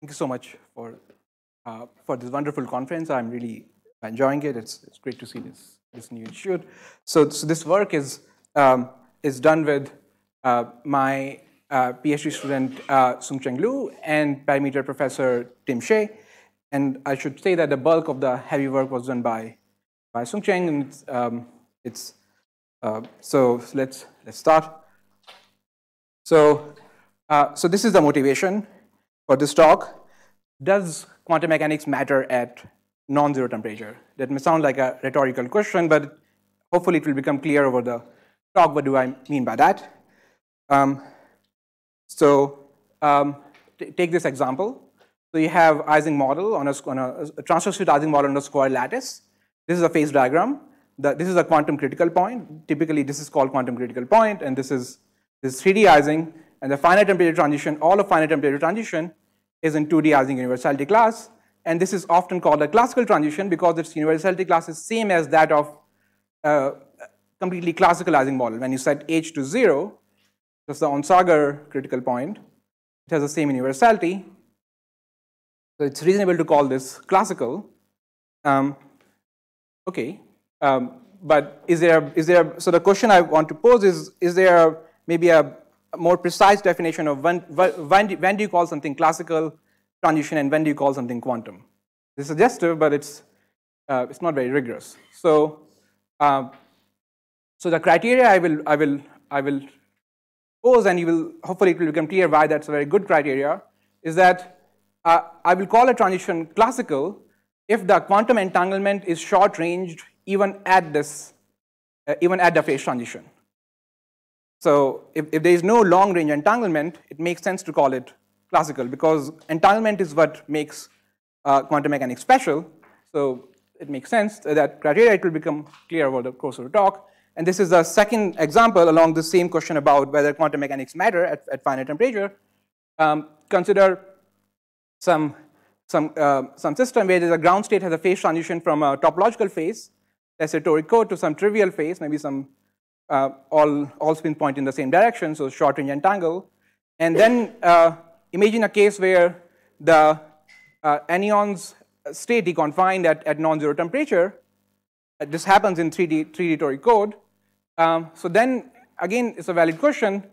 Thank you so much for, uh, for this wonderful conference. I'm really enjoying it. It's, it's great to see this, this new institute. So, so this work is, um, is done with uh, my uh, PhD student uh, Tsung-Cheng Lu and perimeter professor Tim Hsieh. And I should say that the bulk of the heavy work was done by, by Tsung-Cheng. And it's, um, it's uh, so let's, let's start. So, uh, so this is the motivation for this talk. Does quantum mechanics matter at non-zero temperature? That may sound like a rhetorical question, but hopefully it will become clear over the talk. What do I mean by that? Um, so um, take this example. So you have Ising model on a, on a, a transverse Ising model on a square lattice. This is a phase diagram. The, this is a quantum critical point. Typically, this is called quantum critical point, and this is this 3D Ising. And the finite temperature transition, all of finite temperature transition is in 2D Ising universality class. And this is often called a classical transition because its universality class is same as that of uh, completely classical Ising model. When you set h to 0, that's the Onsager critical point, it has the same universality. So it's reasonable to call this classical. Um, okay, um, but is there, is there, so the question I want to pose is, is there maybe a more precise definition of when, when, do, when do you call something classical transition and when do you call something quantum? It's suggestive, but it's, uh, it's not very rigorous. So, uh, so the criteria I will, I will, I will pose and you will, hopefully it will become clear why that's a very good criteria, is that uh, I will call a transition classical if the quantum entanglement is short-ranged even at this, uh, even at the phase transition. So if, if there is no long-range entanglement, it makes sense to call it classical because entanglement is what makes uh, quantum mechanics special. So it makes sense that criteria it will become clear over the course of the talk. And this is a second example along the same question about whether quantum mechanics matter at, at finite temperature. Um, consider some, some, uh, some system where the ground state has a phase transition from a topological phase, let's say toric code, to some trivial phase, maybe some uh, all, all spins point in the same direction, so short range entangle. And then uh, imagine a case where the uh, anyon's state deconfined at, at non-zero temperature. Uh, this happens in 3D, 3D toric code. Um, so then, again, it's a valid question.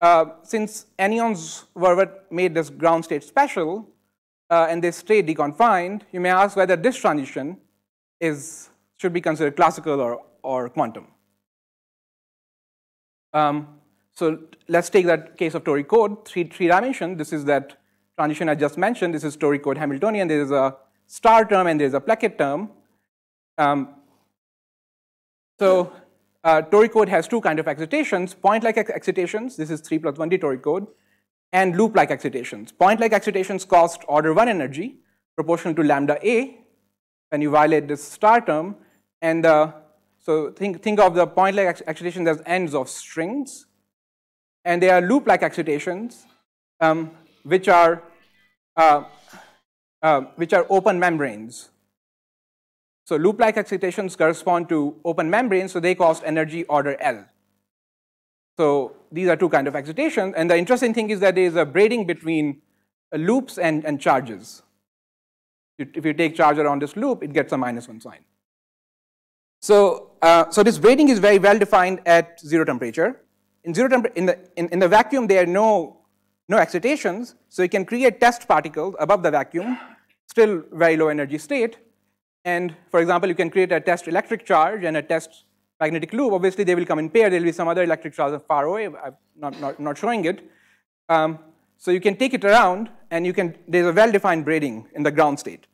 Uh, since anyons were what made this ground state special, and they stay deconfined, you may ask whether this transition is, should be considered classical or, or quantum. Um, so let's take that case of toric code, three, three dimension. This is that transition I just mentioned. This is toric code Hamiltonian. There is a star term and there is a plaquette term. Um, so uh, toric code has two kind of excitations, point-like excitations. This is 3 plus 1D toric code and loop-like excitations. Point-like excitations cost order 1 energy proportional to lambda a when you violate this star term. And uh, so think, think of the point-like excitations as ends of strings. And they are loop-like excitations, um, which, are, uh, uh, which are open membranes. So loop-like excitations correspond to open membranes, so they cost energy order L. So these are two kind of excitations. And the interesting thing is that there is a braiding between uh, loops and, and charges. If you take charge around this loop, it gets a minus one sign. So, uh, so this braiding is very well defined at zero temperature. In zero in the in, in the vacuum, there are no no excitations, so you can create test particles above the vacuum, still very low energy state. And for example, you can create a test electric charge and a test magnetic loop, obviously they will come in pair. There will be some other electric charge far away. I'm not, not, not showing it. Um, so you can take it around, and you can, there's a well-defined braiding in the ground state.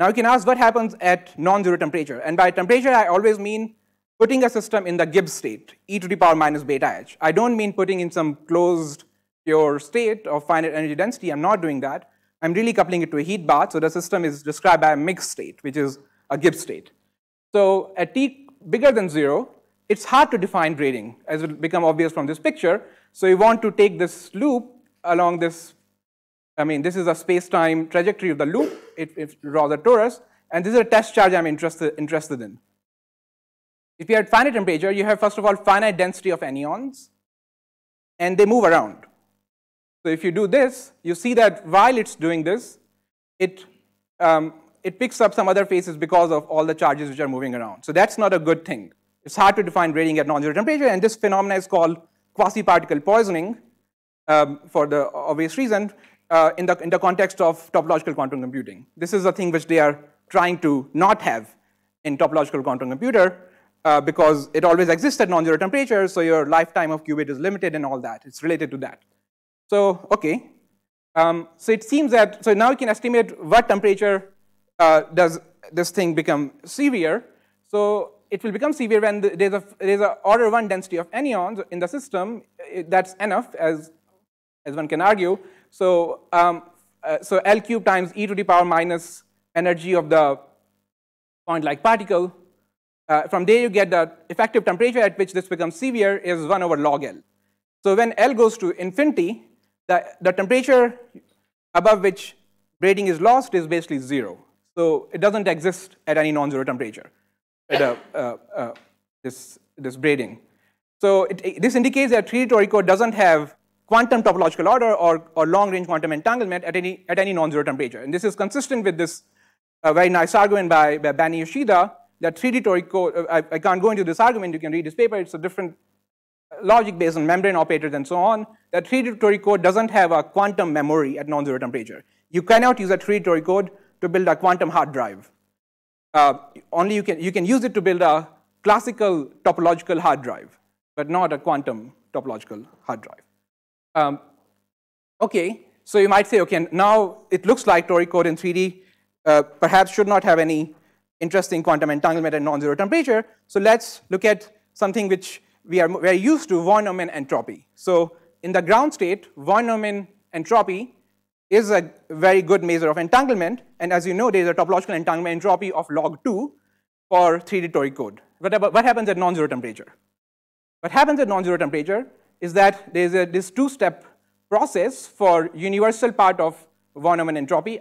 Now you can ask what happens at non-zero temperature. And by temperature, I always mean putting a system in the Gibbs state, e to the power minus beta h. I don't mean putting in some closed pure state of finite energy density. I'm not doing that. I'm really coupling it to a heat bath. So the system is described by a mixed state, which is a Gibbs state. So at t bigger than zero, it's hard to define braiding, as will become obvious from this picture. So you want to take this loop along this, I mean, this is a space-time trajectory of the loop. It, it draws a torus, and this is a test charge I'm interested, interested in. If you're at finite temperature, you have, first of all, finite density of anyons, and they move around. So if you do this, you see that while it's doing this, it, um, it picks up some other phases because of all the charges which are moving around. So that's not a good thing. It's hard to define braiding at non-zero temperature, and this phenomenon is called quasi-particle poisoning um, for the obvious reason uh, in, the, in the context of topological quantum computing. This is a thing which they are trying to not have in topological quantum computer uh, because it always exists at non-zero temperature, so your lifetime of qubit is limited and all that. It's related to that. So, okay. Um, so it seems that, so now you can estimate what temperature uh, does this thing become severe. So it will become severe when there's a there's a order one density of anyons in the system. That's enough, as as one can argue. So um, uh, so L cube times e to the power minus energy of the point-like particle. Uh, from there, you get the effective temperature at which this becomes severe is 1 over log L. So when L goes to infinity, the, the temperature above which braiding is lost is basically 0. So it doesn't exist at any non-zero temperature, at a, uh, uh, this, this braiding. So it, it, this indicates that 3D toric code doesn't have quantum topological order or, or long-range quantum entanglement at any, at any non-zero temperature. And this is consistent with this a very nice argument by, by Beni Yoshida that 3D toric code, I, I, can't go into this argument, you can read this paper, it's a different logic based on membrane operators and so on, that 3D toric code doesn't have a quantum memory at non-zero temperature. You cannot use a 3D toric code to build a quantum hard drive. Uh, only you can, you can use it to build a classical topological hard drive, but not a quantum topological hard drive. Um, okay, so you might say, okay, now it looks like toric code in 3D uh, perhaps should not have any interesting quantum entanglement at non-zero temperature. So let's look at something which we are very used to, von Neumann entropy. So in the ground state, von Neumann entropy is a very good measure of entanglement. And as you know, there is a topological entanglement entropy of log 2 for 3D toric code. What, what happens at non-zero temperature? What happens at non-zero temperature is that there is a, this two-step process for universal part of von Neumann entropy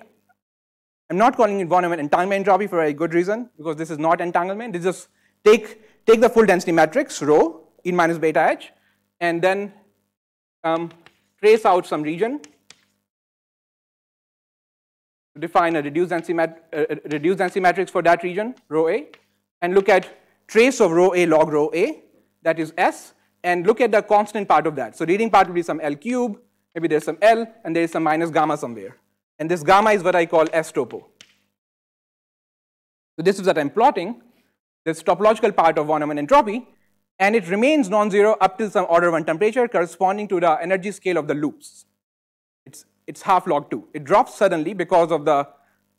I'm not calling it von Neumann entanglement entropy for a good reason, because this is not entanglement. This just take, take the full density matrix, rho, in minus beta h, and then um, trace out some region to define a reduced density, mat uh, reduced density matrix for that region, rho a, and look at trace of rho a log rho a, that is S, and look at the constant part of that. So leading part will be some L cube, maybe there's some L, and there is some minus gamma somewhere. And this gamma is what I call S topo. So this is what I'm plotting, this topological part of von Neumann entropy, and it remains non-zero up till some order 1 temperature corresponding to the energy scale of the loops. It's, it's half log 2. It drops suddenly because of the,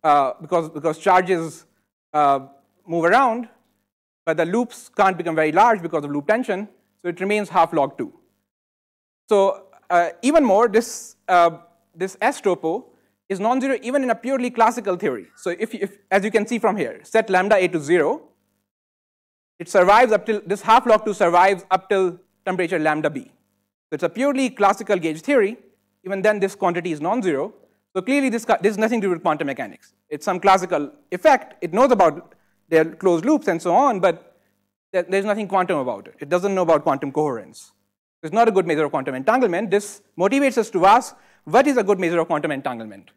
uh, because, because charges uh, move around, but the loops can't become very large because of loop tension, so it remains half log 2. So uh, even more, this, uh, this S topo is non-zero even in a purely classical theory. So if, if, as you can see from here, set lambda a to zero, it survives up till, this half log 2 survives up till temperature lambda b. So it's a purely classical gauge theory, even then this quantity is non-zero. So clearly this, this has nothing to do with quantum mechanics. It's some classical effect. It knows about their closed loops and so on, but there's nothing quantum about it. It doesn't know about quantum coherence. It's not a good measure of quantum entanglement. This motivates us to ask, what is a good measure of quantum entanglement?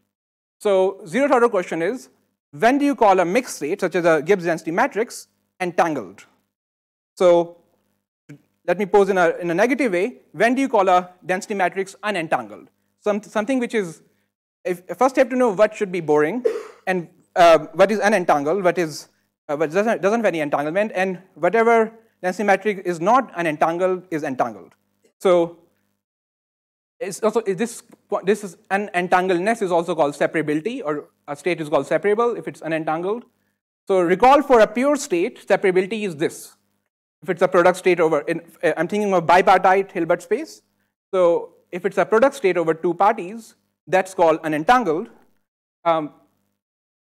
So zeroth order question is, when do you call a mixed state, such as a Gibbs density matrix, entangled? So let me pose in a, in a negative way, when do you call a density matrix unentangled? Some, something which is, if, first you have to know what should be boring, and uh, what is unentangled, what is, uh, what doesn't, doesn't have any entanglement, and whatever density matrix is not unentangled is entangled. So it's also this this is an entangledness is also called separability, or a state is called separable if it's unentangled. So recall for a pure state, separability is this. If it's a product state over, in, I'm thinking of bipartite Hilbert space. So if it's a product state over two parties, that's called unentangled. Um,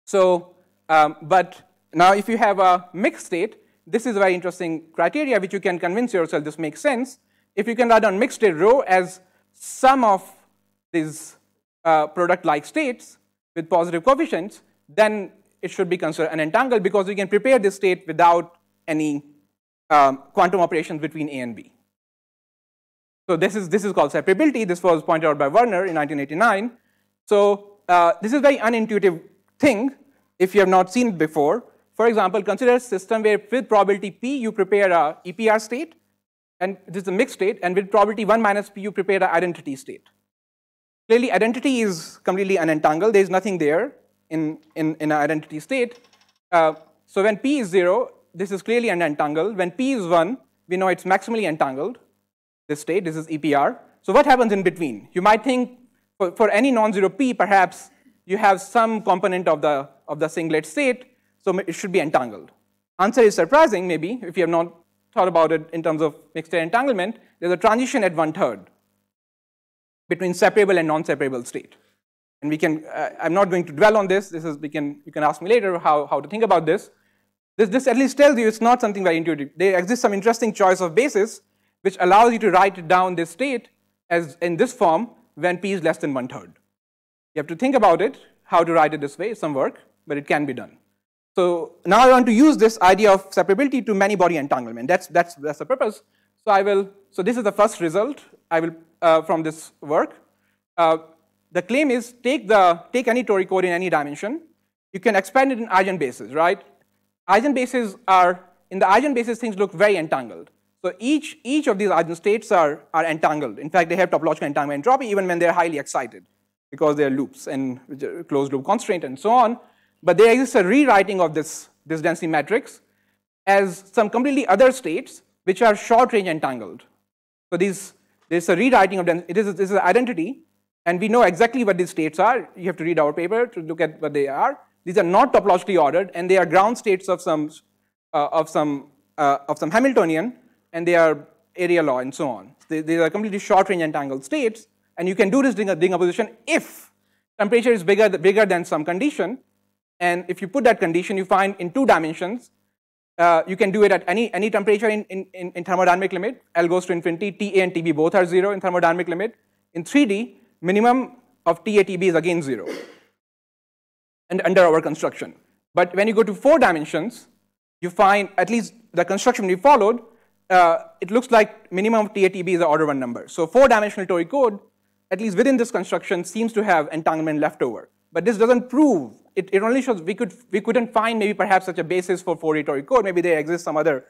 so, um, but now if you have a mixed state, this is a very interesting criteria which you can convince yourself this makes sense. If you can write down mixed state rho as sum of these uh, product-like states with positive coefficients, then it should be considered unentangled because we can prepare this state without any um, quantum operations between A and B. So this is, this is called separability. This was pointed out by Werner in 1989. So uh, this is a very unintuitive thing if you have not seen it before. For example, consider a system where with probability p, you prepare a EPR state, and this is a mixed state, and with probability 1 minus p, you prepare an identity state. Clearly, identity is completely unentangled. There is nothing there in, in, in an identity state. Uh, so when p is 0, this is clearly unentangled. When p is 1, we know it's maximally entangled, this state, this is EPR. So what happens in between? You might think for, for any non-zero p, perhaps you have some component of the, of the singlet state, so it should be entangled. Answer is surprising, maybe, if you have not thought about it in terms of mixed state entanglement. There's a transition at one-third between separable and non-separable state. And we can, uh, I'm not going to dwell on this. This is, we can, you can ask me later how, how to think about this. This, this at least tells you it's not something very intuitive. There exists some interesting choice of basis which allows you to write down this state as in this form when p is less than one third. You have to think about it, how to write it this way, some work, but it can be done. So now I want to use this idea of separability to many body entanglement. That's, that's, that's the purpose. So I will, so this is the first result I will, uh, from this work. Uh, the claim is take, the, take any toric code in any dimension. You can expand it in eigenbases, right? Eigenbases are, in the eigenbases, things look very entangled. So each, each of these eigenstates are, are entangled. In fact, they have topological entanglement entropy even when they're highly excited because they're loops and closed loop constraint and so on. But there exists a rewriting of this, this density matrix as some completely other states which are short range entangled. So these, there's a rewriting of them. It is, this is an identity, and we know exactly what these states are. You have to read our paper to look at what they are. These are not topologically ordered, and they are ground states of some, uh, of some, uh, of some Hamiltonian, and they are area law and so on. They, they are completely short range entangled states, and you can do this decomposition if temperature is bigger, bigger than some condition, and if you put that condition, you find in two dimensions, uh, you can do it at any, any temperature in, in, in, thermodynamic limit. L goes to infinity, TA and TB both are zero in thermodynamic limit. In 3D, minimum of TA, TB is again zero and under our construction. But when you go to four dimensions, you find at least the construction we followed, uh, it looks like minimum of TATB is the order one number. So four dimensional toric code, at least within this construction, seems to have entanglement left over. But this doesn't prove, it, it only shows we, could, we couldn't find maybe perhaps such a basis for 4D toric code. Maybe there exists some other,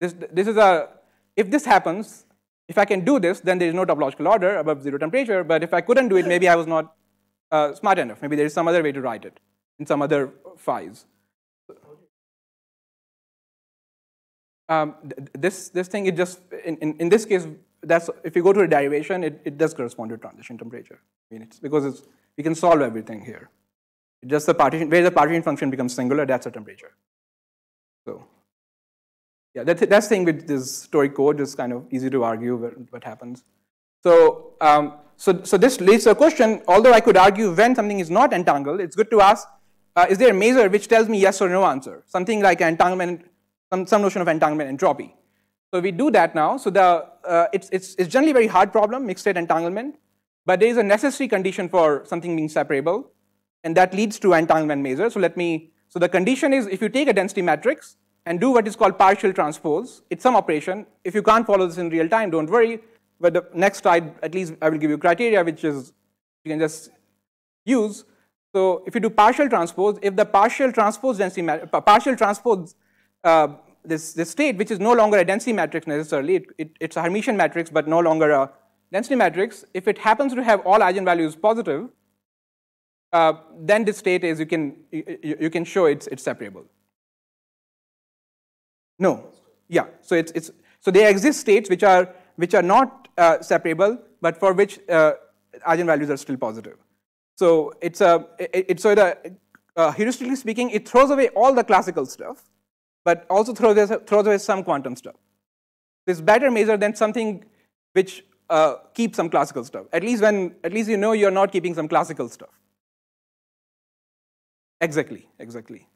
this, this is a, if this happens, if I can do this, then there is no topological order above zero temperature. But if I couldn't do it, maybe I was not uh, smart enough. Maybe there is some other way to write it in some other phi's. Um, this, this thing, it just, in, in, in, this case, that's, if you go to a derivation, it, it does correspond to transition temperature. I mean, it's because it's, we can solve everything here. Just the partition, where the partition function becomes singular, that's a temperature. So, yeah, that, that's the thing with this toric code is kind of easy to argue what, what happens. So, um, so, so this leads to a question, although I could argue when something is not entangled, it's good to ask, uh, is there a measure which tells me yes or no answer? Something like entanglement, some, some notion of entanglement entropy. So we do that now. So the, uh, it's, it's, it's generally a very hard problem, mixed state entanglement, but there is a necessary condition for something being separable, and that leads to entanglement measure. So let me, so the condition is if you take a density matrix and do what is called partial transpose, it's some operation. If you can't follow this in real time, don't worry. But the next slide, at least I will give you criteria, which is you can just use. So if you do partial transpose, if the partial transpose density, partial transpose uh, this, this state, which is no longer a density matrix necessarily, it, it, it's a Hermitian matrix, but no longer a density matrix, if it happens to have all eigenvalues positive, uh, then this state is you can, you, you, can show it's, it's separable. No, yeah, so it's, it's, so there exist states which are, which are not uh, separable, but for which uh, eigenvalues are still positive. So it's a, it, it's so the, uh, heuristically speaking, it throws away all the classical stuff, but also throws away, throws away some quantum stuff. It's better measure than something which uh, keeps some classical stuff. At least when, at least you know you're not keeping some classical stuff. Exactly, exactly.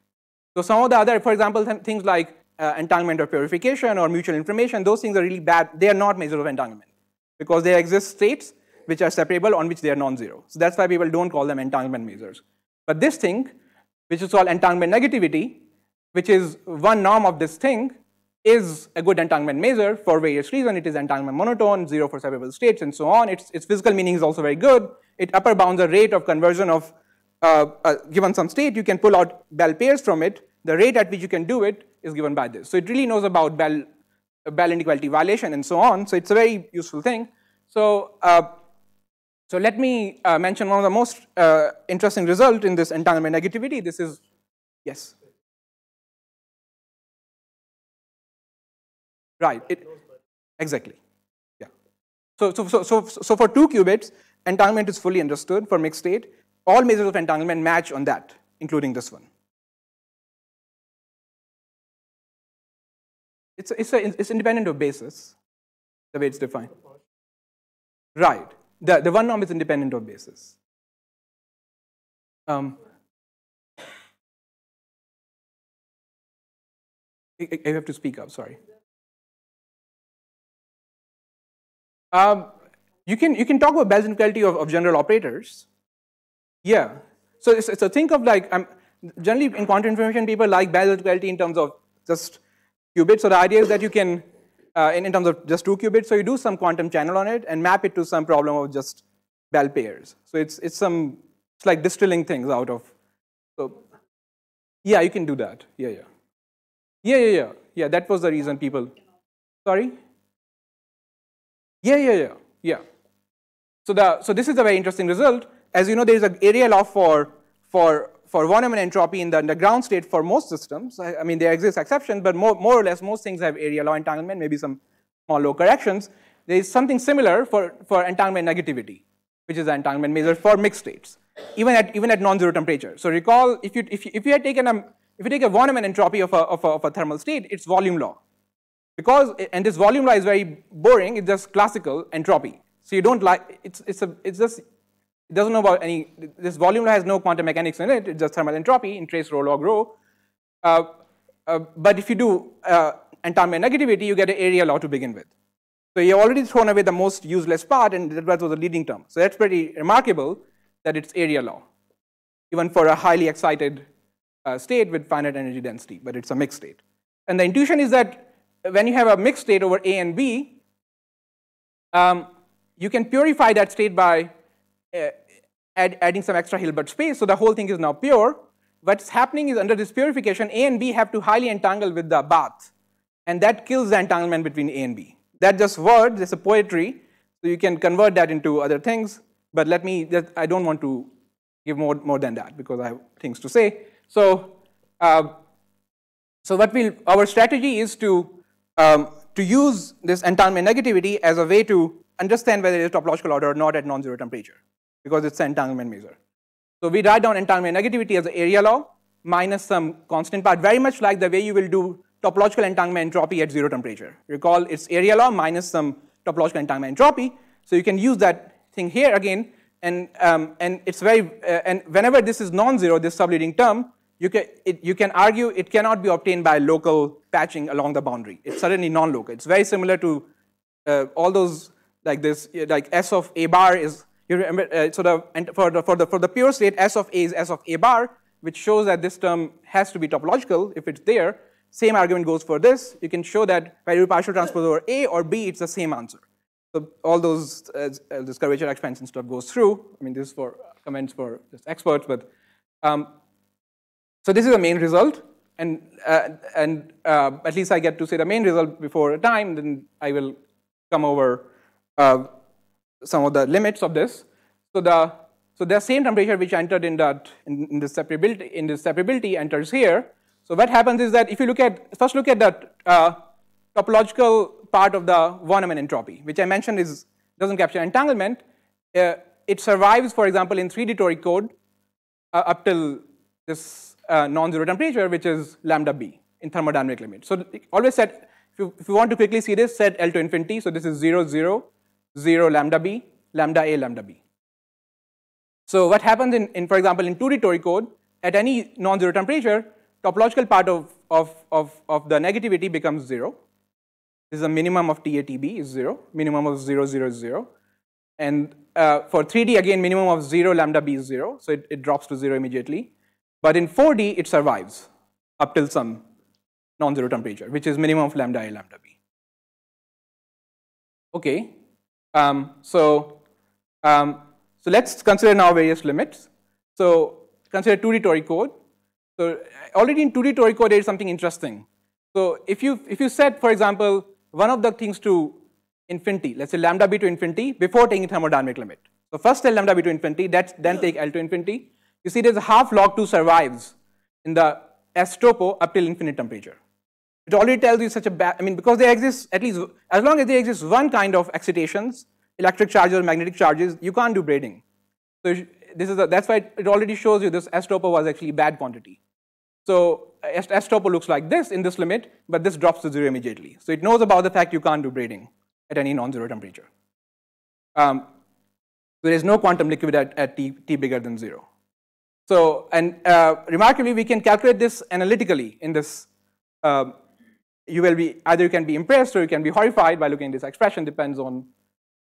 So some of the other, for example, th things like uh, entanglement or purification or mutual information, those things are really bad. They are not measures of entanglement because there exist states which are separable on which they are non-zero. So that's why people don't call them entanglement measures. But this thing, which is called entanglement negativity, which is one norm of this thing, is a good entanglement measure for various reasons. It is entanglement monotone, zero for separable states, and so on. Its, its physical meaning is also very good. It upper bounds the rate of conversion of given some state, you can pull out Bell pairs from it. The rate at which you can do it is given by this. So it really knows about Bell, uh, Bell inequality violation and so on. So it's a very useful thing. So, uh, so let me uh, mention one of the most uh, interesting result in this entanglement negativity. This is, yes. Right, it, exactly, yeah. So, so, so, so, so for two qubits, entanglement is fully understood for mixed state. All measures of entanglement match on that, including this one. It's, it's, a, it's independent of basis, the way it's defined. Right. The, the one norm is independent of basis. Um, I, I have to speak up, sorry. Um, you can you can talk about Bell's inequality of, of general operators. Yeah. So it's, so think of like um, generally in quantum information people like Bell's inequality in terms of just qubits. So the idea is that you can uh, in, in terms of just two qubits. So you do some quantum channel on it and map it to some problem of just Bell pairs. So it's it's some it's like distilling things out of. So yeah, you can do that. Yeah, yeah, yeah, yeah, yeah. Yeah, that was the reason people. Sorry. Yeah, yeah, yeah, yeah. So the so this is a very interesting result. As you know, there is an area law for for for von Neumann entropy in the, in the ground state for most systems. I, I, mean, there exist exceptions, but more, more or less most things have area law entanglement, maybe some small low corrections. There is something similar for, for entanglement negativity, which is the entanglement measure for mixed states, even at, even at non-zero temperature. So recall, if you, if you, if you had taken a, if you take a von Neumann entropy of a, of, a, of a thermal state, it's volume law. Because, and this volume law is very boring, it's just classical entropy. So you don't like, it's, it's, a, it's just, it doesn't know about any, this volume law has no quantum mechanics in it, it's just thermal entropy in trace rho log rho. Uh, uh, but if you do uh, negativity, you get an area law to begin with. So you have already thrown away the most useless part, and that was the leading term. So that's pretty remarkable that it's area law, even for a highly excited uh, state with finite energy density, but it's a mixed state. And the intuition is that when you have a mixed state over A and B, um, you can purify that state by uh, add, adding some extra Hilbert space. So the whole thing is now pure. What's happening is under this purification, A and B have to highly entangle with the bath. And that kills the entanglement between A and B. That just words, it's a poetry. So you can convert that into other things. But let me, I don't want to give more, more than that because I have things to say. So, uh, so what we'll, our strategy is to um, to use this entanglement negativity as a way to understand whether it is topological order or not at non-zero temperature, because it's an entanglement measure. So we write down entanglement negativity as an area law minus some constant part, very much like the way you will do topological entanglement entropy at zero temperature. Recall it's area law minus some topological entanglement entropy. So you can use that thing here again, and um, and it's very uh, and whenever this is non-zero, this subleading term, you can, it, you can argue it cannot be obtained by local patching along the boundary. It's certainly non-local. It's very similar to uh, all those like this, like S of A bar is, you remember, uh, so the, for, the, for, the, for the pure state, S of A is S of A bar, which shows that this term has to be topological if it's there. Same argument goes for this. You can show that by partial transpose over A or B, it's the same answer. So all those, uh, this curvature expansion stuff goes through. I mean, this is for comments for just experts, but um, so this is the main result, and, uh, and uh, at least I get to say the main result before a time, then I will come over uh, some of the limits of this. So the so the same temperature which entered in that in, in separability in the separability enters here. So what happens is that if you look at first look at the uh, topological part of the von Neumann entropy, which I mentioned is doesn't capture entanglement. Uh, it survives, for example, in 3D toric code uh, up till this uh, non-zero temperature, which is lambda b in thermodynamic limit. So always set, if you, if you want to quickly see this, set L to infinity. So this is 0, 0, 0 lambda b, lambda a, lambda b. So what happens in, in for example, in 2D toric code, at any non-zero temperature, topological part of, of, of, of the negativity becomes 0. This is a minimum of TATB is 0, minimum of 0, 0, 0. And uh, for 3D, again, minimum of 0, lambda b is 0, so it, it drops to 0 immediately. But in 4D, it survives up till some non-zero temperature, which is minimum of lambda A, lambda B. Okay, um, so, um, so let's consider now various limits. So consider 2D toric code. So already in 2D toric code, there is something interesting. So if you, if you set, for example, one of the things to infinity, let's say lambda b to infinity, before taking thermodynamic limit. So first tell lambda b to infinity, that's then take L to infinity. You see there's a half log 2 survives in the S topo up till infinite temperature. It already tells you such a bad, I mean, because there exists at least, as long as there exists one kind of excitations, electric charges or magnetic charges, you can't do braiding. So this is a, that's why it already shows you this S topo was actually bad quantity. So S, S topo looks like this in this limit, but this drops to zero immediately. So it knows about the fact you can't do braiding at any non-zero temperature. Um, there is no quantum liquid at, at t, t bigger than zero. So, and uh, remarkably, we can calculate this analytically in this. Um, you will be either you can be impressed or you can be horrified by looking at this expression. Depends on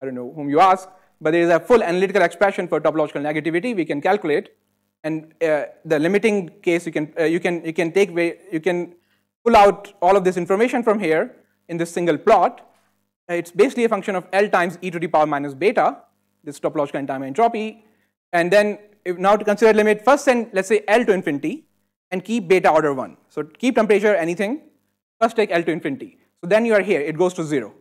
I don't know whom you ask, but there is a full analytical expression for topological negativity we can calculate, and uh, the limiting case you can uh, you can you can take way you can pull out all of this information from here in this single plot. It's basically a function of L times e to the power minus beta, this topological entanglement entropy, and then if now to consider limit, first send let's say L to infinity and keep beta order one. So keep temperature anything, first take L to infinity. So then you are here, it goes to zero.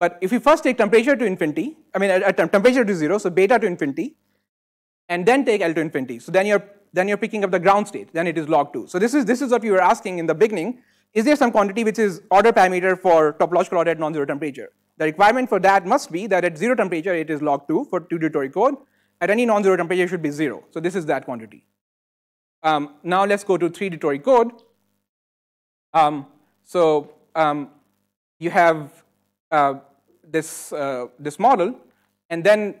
But if you first take temperature to infinity, I mean, at, temperature to zero, so beta to infinity, and then take L to infinity, so then you're then you're picking up the ground state. Then it is log two. So this is this is what you were asking in the beginning. Is there some quantity which is order parameter for topological order at non-zero temperature? The requirement for that must be that at zero temperature it is log two for 2D code. At any non-zero temperature it should be zero. So this is that quantity. Um, now let's go to 3D code. Um, so um, you have uh, this, uh, this model. And then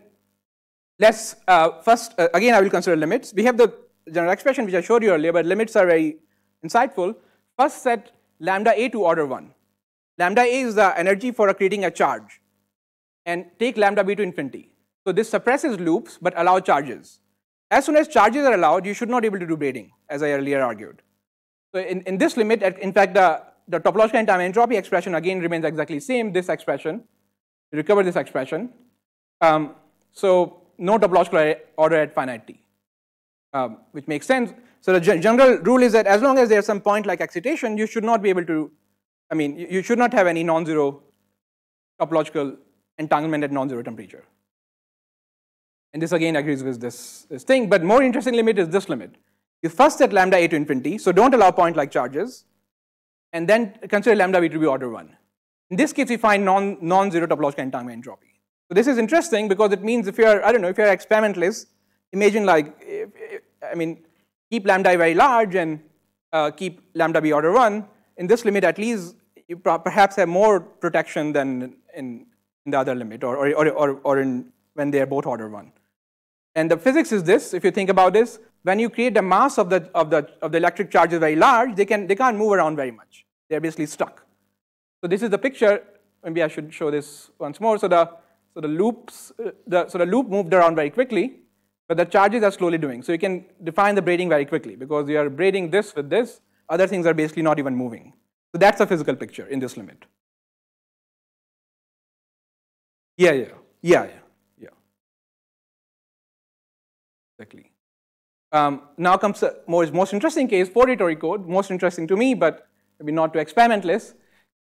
let's uh, first, uh, again, I will consider limits. We have the general expression which I showed you earlier, but limits are very insightful. First set lambda a to order 1. Lambda a is the energy for creating a charge. And take lambda b to infinity. So this suppresses loops but allows charges. As soon as charges are allowed, you should not be able to do braiding, as I earlier argued. So in, in this limit, in fact, the, the topological entanglement entropy expression again remains exactly same, this expression recover this expression. Um, so no topological order at finite t, um, which makes sense. So the general rule is that as long as there's some point like excitation, you should not be able to, I mean, you should not have any non-zero topological entanglement at non-zero temperature. And this again agrees with this, this thing, but more interesting limit is this limit. You first set lambda a to infinity, so don't allow point like charges, and then consider lambda b to be order 1. In this case, we find non, non-zero topological entanglement entropy. So this is interesting because it means if you're, I don't know, if you're experimentalist, imagine like, if, if, I mean, keep lambda very large and uh, keep lambda b order 1. In this limit, at least, you perhaps have more protection than in, in the other limit or, or, or, or in, when they are both order 1. And the physics is this, if you think about this, when you create the mass of the, of the, of the electric charges very large, they, can, they can't move around very much. They're basically stuck. So this is the picture. Maybe I should show this once more. So the so the loops uh, the so the loop moved around very quickly, but the charges are slowly doing. So you can define the braiding very quickly because you are braiding this with this. Other things are basically not even moving. So that's a physical picture in this limit. Yeah, yeah, yeah, yeah, yeah. Exactly. Um, now comes the most, most interesting case, 4D code, most interesting to me, but maybe not to experimentalists.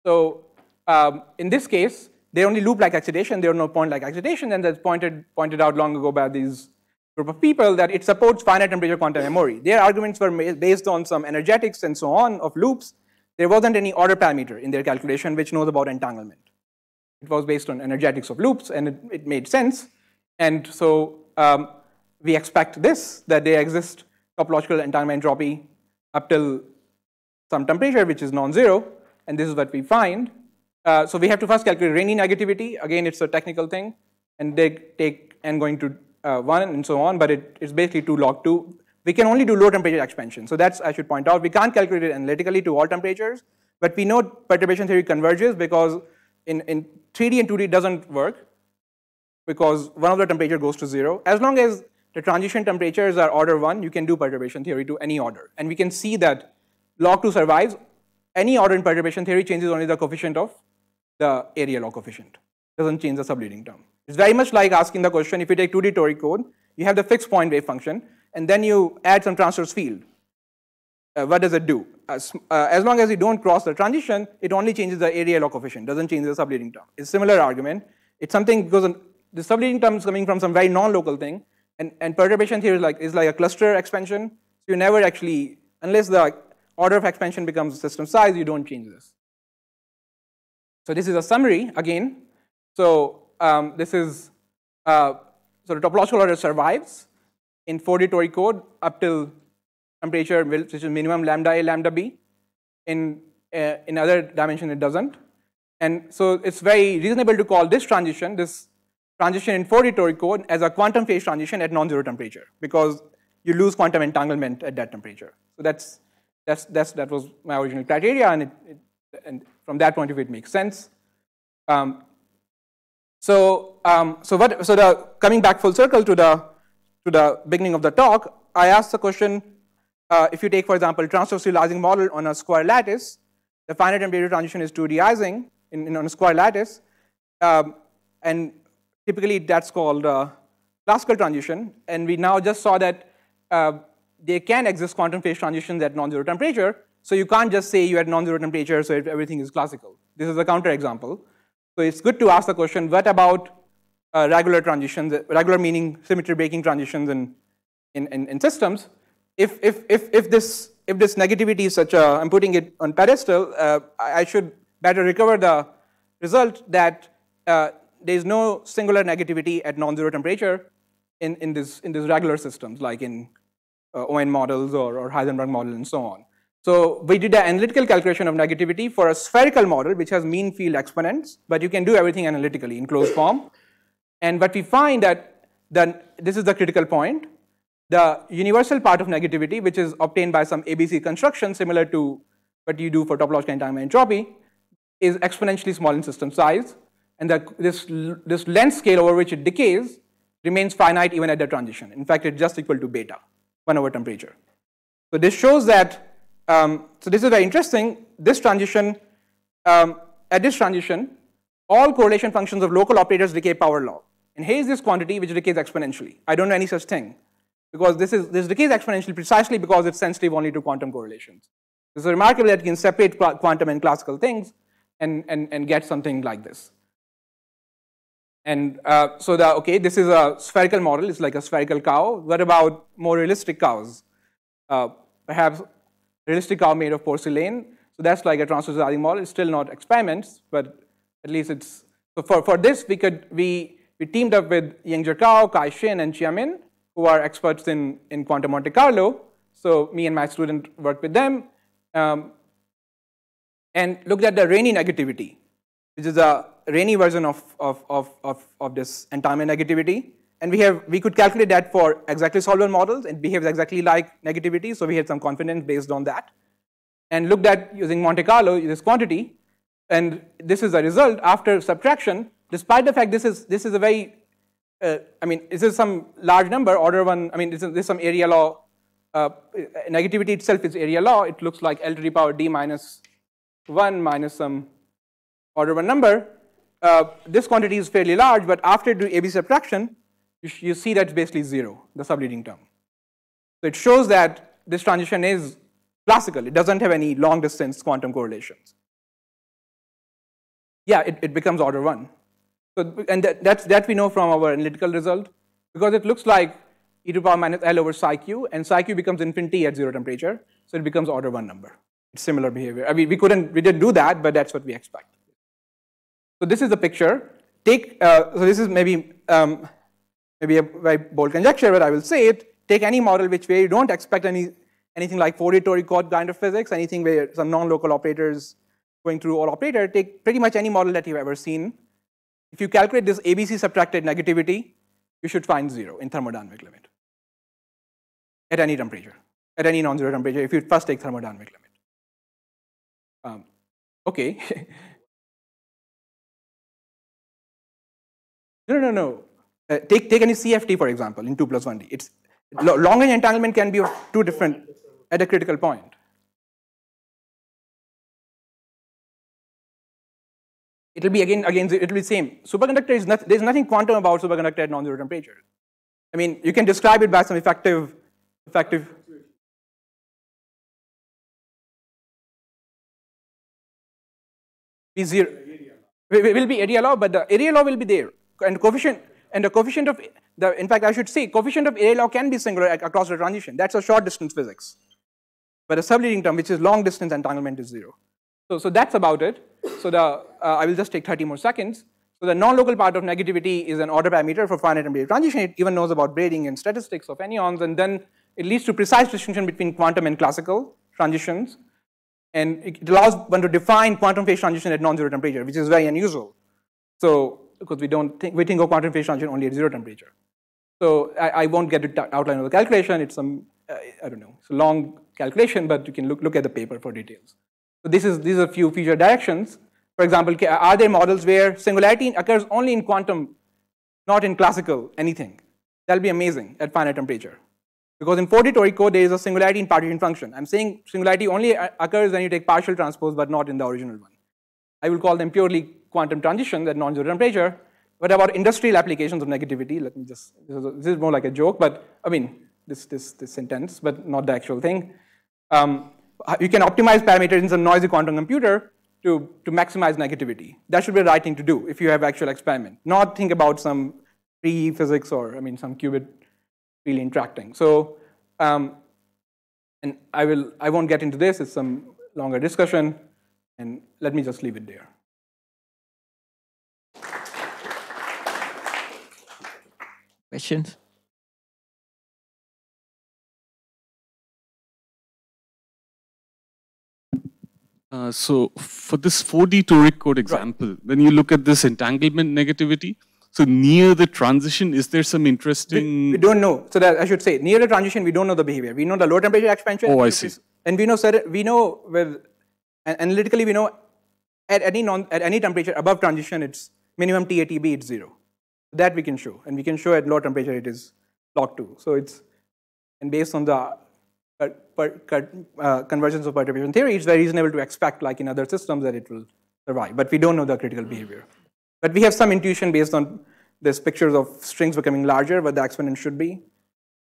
So um, in this case, they only loop like excitation, there are no point like excitation, and that's pointed, pointed out long ago by these group of people that it supports finite temperature quantum memory. Their arguments were based on some energetics and so on of loops. There wasn't any order parameter in their calculation which knows about entanglement. It was based on energetics of loops, and it, it made sense. And so um, we expect this, that they exist topological entanglement entropy up till some temperature which is non-zero, and this is what we find. Uh, so we have to first calculate Rényi negativity. Again, it's a technical thing, and they take n going to uh, 1 and so on, but it, it's basically 2 log 2. We can only do low temperature expansion. So that's, I should point out, we can't calculate it analytically to all temperatures, but we know perturbation theory converges because in, in 3D and 2D doesn't work because one of the temperature goes to zero. As long as the transition temperatures are order one, you can do perturbation theory to any order. And we can see that log 2 survives any order in perturbation theory changes only the coefficient of the area law coefficient. Doesn't change the subleading term. It's very much like asking the question, if you take 2D toric code, you have the fixed point wave function, and then you add some transverse field. Uh, what does it do? As, uh, as, long as you don't cross the transition, it only changes the area law coefficient, doesn't change the subleading term. It's a similar argument. It's something because the subleading term is coming from some very non-local thing, and, and perturbation theory is like, is like a cluster expansion. So you never actually, unless the order of expansion becomes system size, you don't change this. So this is a summary again. So um, this is, uh, so the topological order survives in 4D toric code up till temperature which is minimum lambda A, lambda B. In, uh, in other dimension, it doesn't. And so it's very reasonable to call this transition, this transition in 4D toric code as a quantum phase transition at non-zero temperature because you lose quantum entanglement at that temperature. So that's, that's, that's, that was my original criteria, and, it, it, and from that point of view, it makes sense. Um, so, um, so what? So the coming back full circle to the to the beginning of the talk, I asked the question: uh, If you take, for example, transverse serializing model on a square lattice, the finite temperature transition is 2D Ising in, in on a square lattice, um, and typically that's called uh, classical transition. And we now just saw that uh, there can exist quantum phase transitions at non-zero temperature. So you can't just say you at non-zero temperature, so everything is classical. This is a counterexample. So it's good to ask the question, what about uh, regular transitions, regular meaning symmetry breaking transitions in, in, in, in, systems? If, if, if, if, this, if this negativity is such a, I'm putting it on pedestal, uh, I should better recover the result that there is no singular negativity at non-zero temperature in, in, this, in these regular systems, like in uh, ON models or, or Heisenberg model and so on. So we did an analytical calculation of negativity for a spherical model which has mean field exponents, but you can do everything analytically in closed form. And what we find that then this is the critical point. The universal part of negativity, which is obtained by some ABC construction similar to what you do for topological entanglement entropy, is exponentially small in system size. And this, this length scale over which it decays remains finite even at the transition. In fact, it's just equal to beta, 1 over temperature. So this shows that um, so this is very interesting. This transition, um, at this transition, all correlation functions of local operators decay power law. And here is this quantity which decays exponentially. I don't know any such thing because this is this decays exponentially precisely because it's sensitive only to quantum correlations. It's remarkable that you can separate quantum and classical things and, and, and get something like this. And uh, so the okay, this is a spherical model. It's like a spherical cow. What about more realistic cows? Uh, perhaps realistic cow made of porcelain. So that's like a transverse Ising model. It's still not experiments, but at least it's, so for, for this, we could, we, we teamed up with Ying-Jer Kao, Kai Shin, and Chia Min, who are experts in, in quantum Monte Carlo. So me and my student worked with them um, and looked at the Rényi negativity, which is a Rényi version of, of, of, of, of this entanglement negativity. And we, have, we could calculate that for exactly solvable models. It behaves exactly like negativity, so we had some confidence based on that. And looked at using Monte Carlo, this quantity, and this is the result after subtraction, despite the fact this is, this is a very, uh, I mean, this is some large number, order one, I mean, this is, this is some area law, uh, negativity itself is area law, it looks like L to the power d minus 1 minus some order one number. Uh, this quantity is fairly large, but after do AB subtraction, you, you see that's basically zero, the subleading term. So it shows that this transition is classical. It doesn't have any long distance quantum correlations. Yeah, it, it becomes order one. So, and that, that's, that we know from our analytical result because it looks like e to the power minus L over psi q, and psi q becomes infinity at zero temperature, so it becomes order one number. It's similar behavior. I mean, we couldn't, we didn't do that, but that's what we expect. So this is the picture. Take, uh, so this is maybe um, maybe a very bold conjecture, but I will say it, take any model which where you don't expect any, anything like Fourier-Tori code kind of physics, anything where some non-local operators going through all operator, take pretty much any model that you've ever seen. If you calculate this ABC subtracted negativity, you should find zero in thermodynamic limit at any temperature, at any non-zero temperature, if you first take thermodynamic limit. Um, okay. no, no, no. Uh, take, take any CFT, for example, in 2 plus 1D. It's, long range entanglement can be of two different at a critical point. It will be again, again, it will be same. Superconductor is not, there's nothing quantum about superconductor at non-zero temperature. I mean, you can describe it by some effective effective. Be zero. Will be area law, but the area law will be there, and coefficient and the coefficient of the. In fact, I should say coefficient of area law can be singular across the transition. That's a short distance physics. But a subleading term, which is long distance entanglement, is zero. So, so that's about it. So the uh, I will just take 30 more seconds. So the non-local part of negativity is an order parameter for finite ambiguity transition. It even knows about braiding and statistics of anyons, and then it leads to precise distinction between quantum and classical transitions. And it allows one to define quantum phase transition at non-zero temperature, which is very unusual. So because we don't think we think of quantum phase transition only at zero temperature. So I, I won't get to outline of the calculation. It's some uh, I don't know. It's a long calculation, but you can look look at the paper for details. So this is these are a few future directions. For example, are there models where singularity occurs only in quantum, not in classical anything? That'll be amazing at finite temperature. Because in 4D toric code, there is a singularity in partition function. I'm saying singularity only occurs when you take partial transpose, but not in the original one. I will call them purely quantum transitions at non-zero temperature. But about industrial applications of negativity, let me just, this is more like a joke, but I mean, this, this, this sentence, but not the actual thing. Um, you can optimize parameters in some noisy quantum computer to, to maximize negativity. That should be the right thing to do if you have actual experiment, not think about some free physics or, I mean, some qubit really interacting. So, um, and I will, I won't get into this, it's some longer discussion, and let me just leave it there. Questions? Uh, so for this 4D toric code example, right. when you look at this entanglement negativity, so near the transition, is there some interesting? We, we don't know. So that I should say, near the transition, we don't know the behavior. We know the low temperature expansion. Oh, I see. And we know we know with analytically we know at any non at any temperature above transition, it's minimum TATB, it's zero. That we can show, and we can show at low temperature it is log two. So it's and based on the uh, convergence of perturbation theory, it's very reasonable to expect, like in other systems, that it will survive. But we don't know the critical behavior. But we have some intuition based on these pictures of strings becoming larger, what the exponent should be.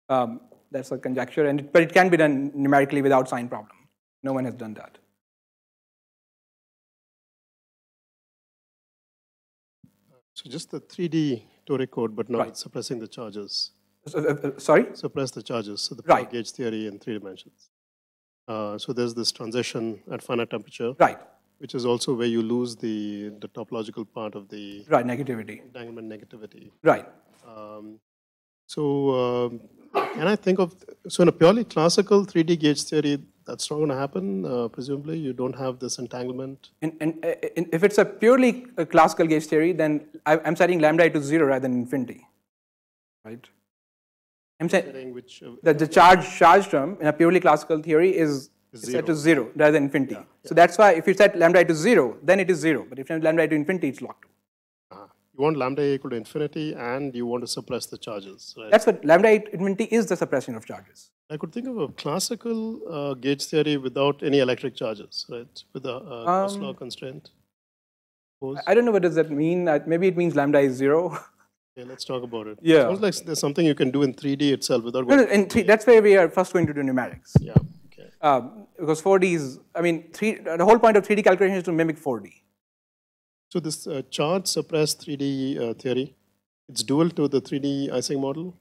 Um, that's a conjecture, and it, but it can be done numerically without sign problem. No one has done that. So just the 3D toric code, but not right. suppressing the charges. Uh, uh, sorry? Suppress the charges, so the right. gauge theory in three dimensions. Uh, so there's this transition at finite temperature. Right. Which is also where you lose the, the topological part of the right negativity. Entanglement negativity. Right. Um, so um, can I think of so in a purely classical 3D gauge theory, that's not going to happen. Uh, presumably, you don't have this entanglement. And, and, uh, if it's a purely classical gauge theory, then I, am setting lambda to zero rather than infinity, right? I'm saying which, uh, that the charge charge term in a purely classical theory is, set to zero rather than infinity. Yeah, yeah. So that's why if you set lambda to zero, then it is zero. But if you set lambda to infinity, it's locked. You want lambda equal to infinity and you want to suppress the charges. Right? That's what lambda infinity is the suppression of charges. I could think of a classical uh, gauge theory without any electric charges, right? With a uh, um, law constraint. Suppose. I don't know what does that mean. Maybe it means lambda is zero. Okay, let's talk about it. Yeah. It sounds like there's something you can do in 3D itself without. No, no, in three, that's where we are first going to do numerics. Yeah. Okay. Um, because 4D is, I mean, three, the whole point of 3D calculation is to mimic 4D. So this uh, charge suppressed 3D uh, theory, it's dual to the 3D Ising model.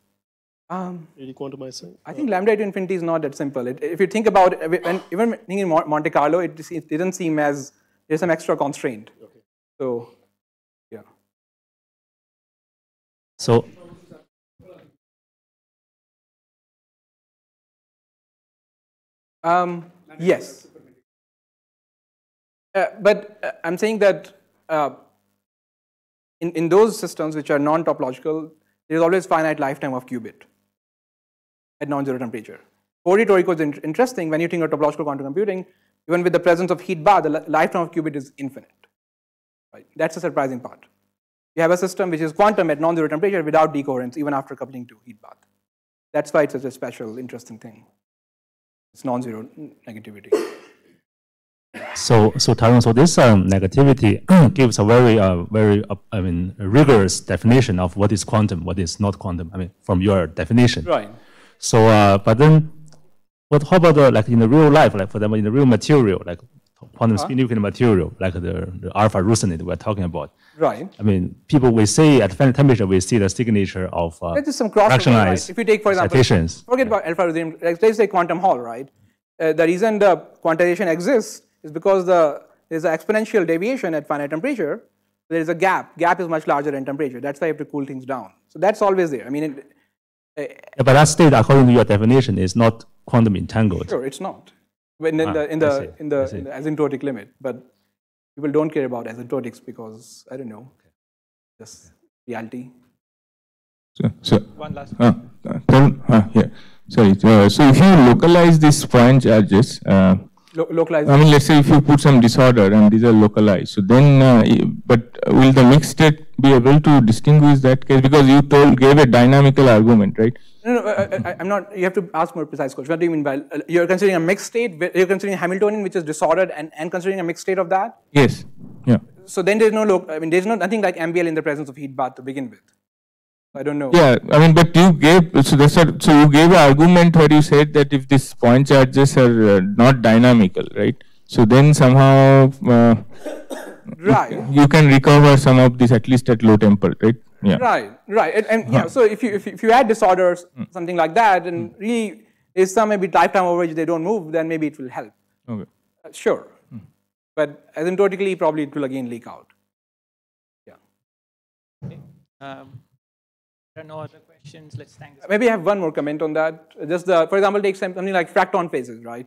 Um, 3D quantum Ising. I think lambda to infinity is not that simple. It, if you think about it, when, even in Monte Carlo, it, it didn't seem as there's some extra constraint. Okay. So yeah. So um, yes, uh, but uh, I'm saying that uh, in, in those systems which are non-topological, there is always finite lifetime of qubit at non-zero temperature. 4D toric is in interesting when you think of topological quantum computing, even with the presence of heat bath, the lifetime of qubit is infinite. Right? That's the surprising part. You have a system which is quantum at non-zero temperature without decoherence, even after coupling to heat bath. That's why it's such a special, interesting thing. It's non-zero negativity. So, so Tarun, so this um, negativity gives a very, uh, very, uh, I mean, rigorous definition of what is quantum, what is not quantum. I mean, from your definition. Right. So, uh, but then But how about the, like in the real life, like for example, in the real material, like quantum spin liquid material, like the, the alpha arsenate we're talking about. Right. I mean, people we see at finite temperature, we see the signature of uh, just some crossover, right? If you take, for example, forget about alpha regime, like, let's say quantum Hall, right? Uh, the reason the quantization exists is because the, there's an exponential deviation at finite temperature. There is a gap. Gap is much larger in temperature. That's why you have to cool things down. So that's always there. I mean, it, Yeah, but that state, according to your definition, is not quantum entangled. Sure, it's not. When in Ah, the in the in the, in the asymptotic limit, but people don't care about asymptotics because I don't know, just reality. So, so One last. uh, uh, Tarun, uh, yeah. Sorry. Uh, so if you localize these point charges, uh, Lo- localized. I mean, let's say if you put some disorder and these are localized, so then, uh, but will the mixed state be able to distinguish that case? Because you told gave a dynamical argument, right? no, no, I, I'm not. You have to ask more precise question. What do you mean by uh, you're considering a mixed state? You're considering Hamiltonian, which is disordered, and, and considering a mixed state of that. Yes. Yeah. So then there's no. I mean, there's no nothing like MBL in the presence of heat bath to begin with. I don't know. Yeah, I mean, but you gave so that's what, so you gave an argument where you said that if these point charges are uh, not dynamical, right? So then somehow uh, Right. you can recover some of this at least at low temper, right? Yeah. Right, right, and, and yeah. So if you, if you if you add disorders, something like that, and really is some maybe lifetime over which they don't move, then maybe it will help. Okay. Uh, sure, but asymptotically, probably it will again leak out. Yeah. Um, There are no other questions. Let's thank Maybe I have one more comment on that. Just the, for example, take something like fracton phases, right?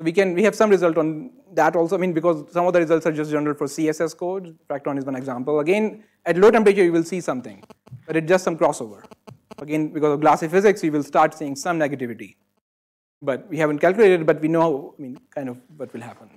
We can we have some result on that also. I mean, because some of the results are just general for CSS code. Fracton is one example. Again, at low temperature, you will see something, but it's just some crossover. Again, because of glassy physics, you will start seeing some negativity. But we haven't calculated, but we know, I mean, kind of what will happen.